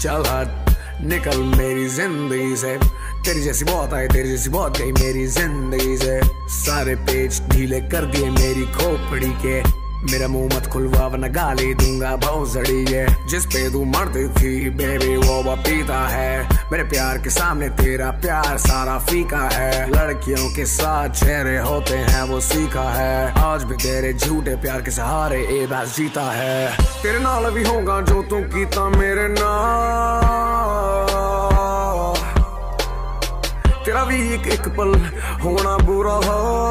चल हट निकल मेरी ज़िंदगी से। तेरी जैसी बहुत आई, तेरी जैसी बहुत गई मेरी ज़िंदगी से। सारे पेज ढीले कर दिए मेरी खोपड़ी के। मेरा मुँह मत खुलवा, वरना गाली दूँगा भौसड़ी है जिस पे तू मरती थी बेबी वो पीता है। मेरे प्यार के सामने तेरा प्यार सारा फीका है। लड़कियों के साथ चेहरे होते हैं, वो सीखा है। आज भी तेरे झूठे प्यार के सहारे ए जीता है। तेरे नाल भी होगा जो तू कीता मेरे नाल। ਤੇਰਾ ਵੀ ਇੱਕ ਇੱਕ ਪਲ ਹੋਣਾ ਬੁਰਾ ਹੋ